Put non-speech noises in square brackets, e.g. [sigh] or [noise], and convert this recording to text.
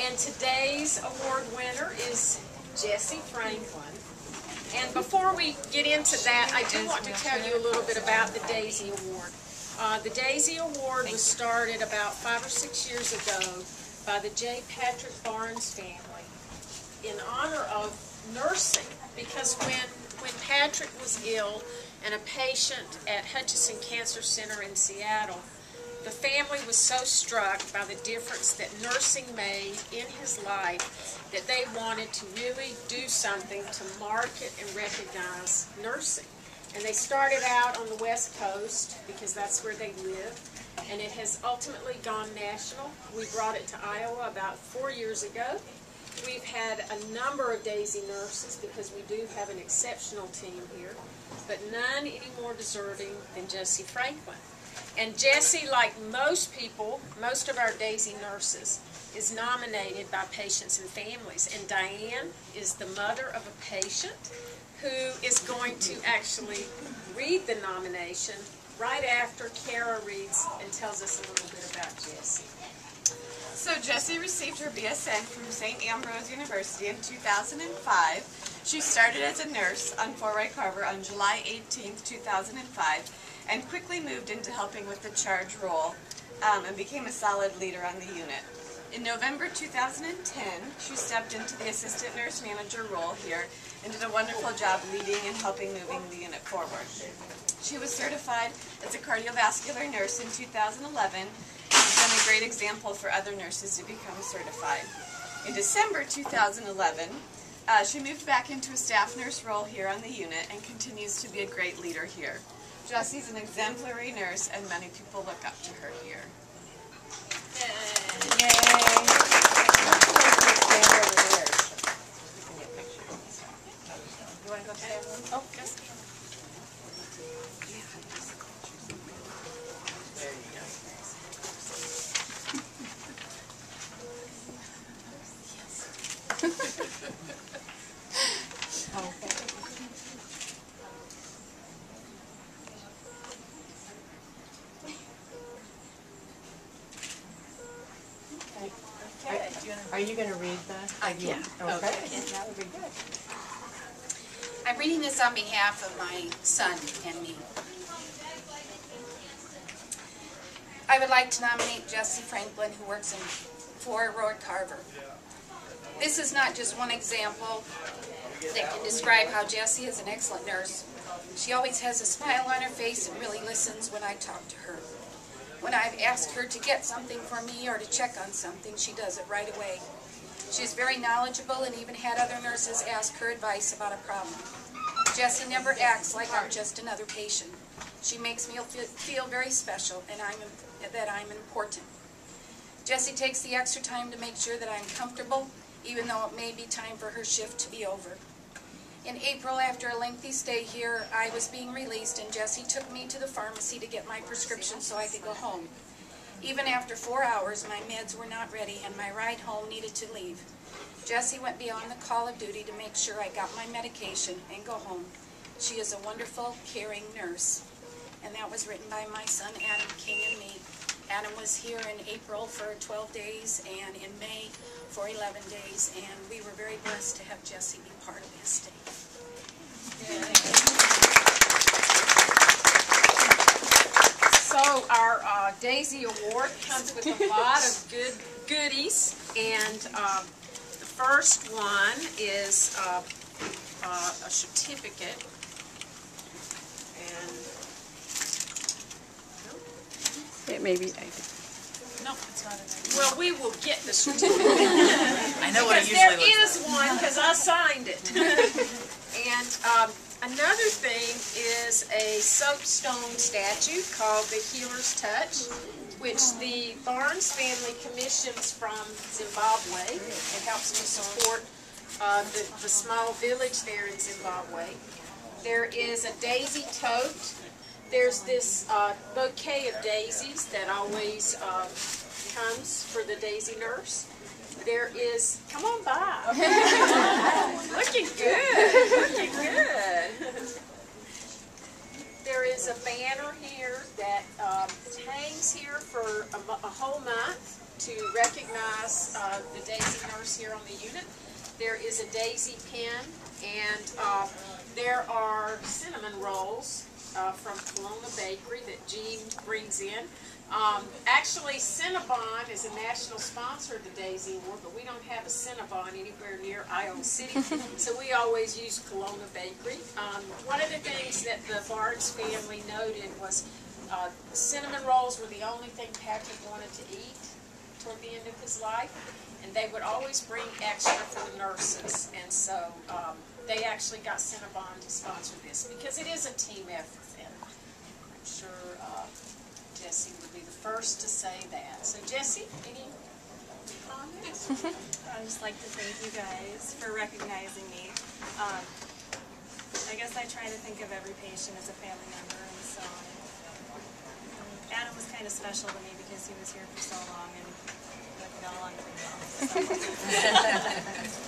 And today's award winner is Jessie Franklin. And before we get into that, I do want to tell you a little bit about the Daisy Award. Uh, the Daisy Award was started about five or six years ago by the J. Patrick Barnes family in honor of nursing. Because when, when Patrick was ill and a patient at Hutchinson Cancer Center in Seattle, the family was so struck by the difference that nursing made in his life that they wanted to really do something to market and recognize nursing. And they started out on the West Coast because that's where they live. And it has ultimately gone national. We brought it to Iowa about four years ago. We've had a number of Daisy nurses because we do have an exceptional team here, but none any more deserving than Jessie Franklin. And Jessie, like most people, most of our Daisy nurses, is nominated by patients and families. And Diane is the mother of a patient who is going to actually read the nomination right after Kara reads and tells us a little bit about Jessie. So Jessie received her BSN from St. Ambrose University in 2005. She started as a nurse on Four Roy Carver on July 18, 2005, and quickly moved into helping with the charge role um, and became a solid leader on the unit. In November 2010, she stepped into the assistant nurse manager role here and did a wonderful job leading and helping moving the unit forward. She was certified as a cardiovascular nurse in 2011 and has been a great example for other nurses to become certified. In December 2011, uh, she moved back into a staff nurse role here on the unit and continues to be a great leader here. Jessie's an exemplary nurse and many people look up to her here. Yay! You want to go stand? Oh, yes. There you go. Okay. Are you going to read the? I can. Okay, that would be good. I'm reading this on behalf of my son and me. I would like to nominate Jessie Franklin, who works in for Roy Carver. This is not just one example that can describe how Jessie is an excellent nurse. She always has a smile on her face and really listens when I talk to her. When I've asked her to get something for me or to check on something, she does it right away. She is very knowledgeable and even had other nurses ask her advice about a problem. Jessie never acts like I'm just another patient. She makes me feel, feel very special and I'm, that I'm important. Jessie takes the extra time to make sure that I'm comfortable, even though it may be time for her shift to be over. In April, after a lengthy stay here, I was being released and Jesse took me to the pharmacy to get my prescription so I could go home. Even after four hours, my meds were not ready and my ride home needed to leave. Jesse went beyond the call of duty to make sure I got my medication and go home. She is a wonderful, caring nurse. And that was written by my son Adam King. Adam was here in April for 12 days and in May for 11 days, and we were very blessed to have Jesse be part of his stay. So our uh, Daisy Award comes with a lot of good goodies, and um, the first one is uh, uh, a certificate. And It may be, no, it's not. Well, we will get the [laughs] certificate. I know what it usually there looks is one, because I signed it. [laughs] And um, another thing is a soapstone statue called the Healer's Touch, which the Barnes family commissions from Zimbabwe. It helps to support uh, the, the small village there in Zimbabwe. There is a daisy tote. There's this uh, bouquet of daisies that always uh, comes for the daisy nurse. There is, come on by. [laughs] looking good, looking good. There is a banner here that um, hangs here for a, a whole month. to recognize uh, the Daisy nurse here on the unit. There is a Daisy pin, and uh, there are cinnamon rolls uh, from Kalona Bakery that Jean brings in. Um, actually, Cinnabon is a national sponsor of the Daisy Award, but we don't have a Cinnabon anywhere near Iowa City, [laughs] so we always use Kalona Bakery. Um, one of the things that the Barnes family noted was uh, cinnamon rolls were the only thing Patrick wanted to eat toward the end of his life, and they would always bring extra for the nurses, and so um, they actually got Cinnabon to sponsor this because it is a team effort, and I'm sure uh, Jesse would be the first to say that. So Jesse, any comments? [laughs] I'd just like to thank you guys for recognizing me. Um, I guess I try to think of every patient as a family member, and so um, Adam was kind of special to me because he was here for so long and we got along pretty well. So.